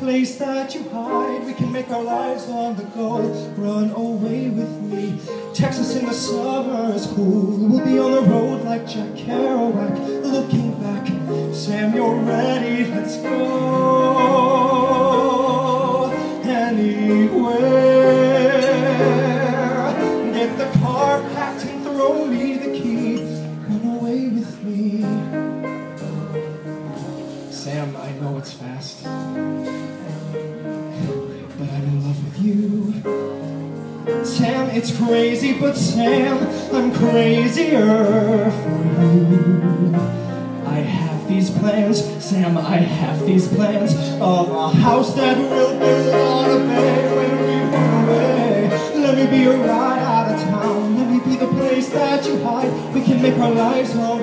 place that you hide. We can make our lives on the go. Run away with me. Texas in the summer is cool. We'll be on the road like Jack Kerouac. Looking back, Sam, you're ready. Let's go know it's fast, but I'm in love with you. Sam, it's crazy, but Sam, I'm crazier for you. I have these plans, Sam, I have these plans of a house that will build on a bay when we run away. Let me be your ride out of town. Let me be the place that you hide. We can make our lives go.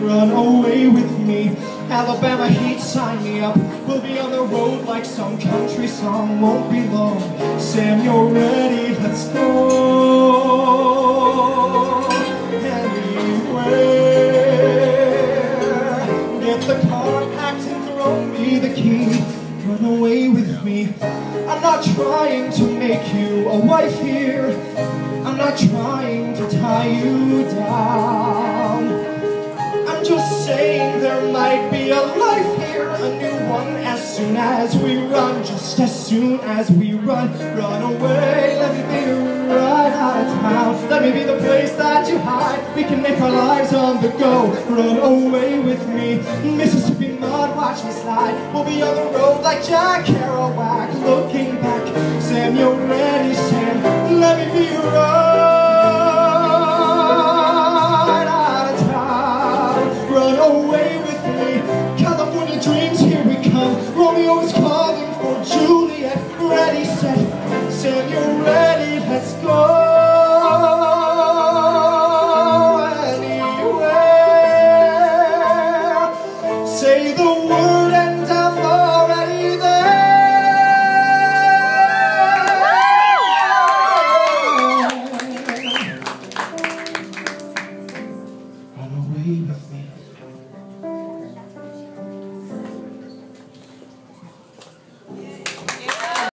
Run away with me. Alabama heat, sign me up. We'll be on the road like some country song. Won't be long. Sam, you're ready. Let's go anywhere. Get the car packed and throw me the key. Run away with me. I'm not trying to make you a wife here. I'm not trying to tie you down. Saying there might be a life here, a new one as soon as we run, just as soon as we run, run away. Let me be right out of town. Let me be the place that you hide. We can make our lives on the go. Run away with me, Mississippi mud, watch me slide. We'll be on the road like Jack Kerouac, Say the word and I'm already there.